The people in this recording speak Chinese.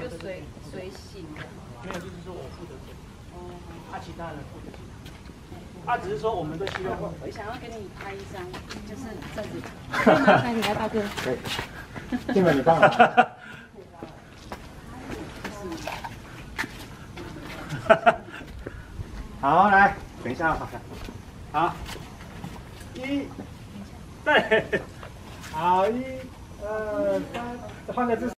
就随随行的。没有，就是说我负责。哦。啊，其他人负责。啊，只是说我们都希望。我想要给你拍一张，就是这里。不麻烦你来，大哥。可以。进来你帮我。哈哈。好，来，等一下，好。好。一，对。好，一二三，换个姿势。